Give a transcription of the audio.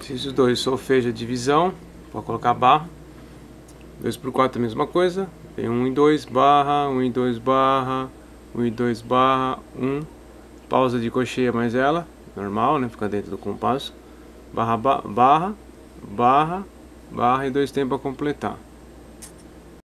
Exercício 2, solfeja divisão, pode colocar barra. 2 por 4 a mesma coisa. Tem 1 um e 2 barra, 1 um e 2 barra, 1 um e 2 barra, 1. Pausa de cocheia mais ela, normal, né? Fica dentro do compasso. Barra, barra, barra, barra e dois tempos para completar.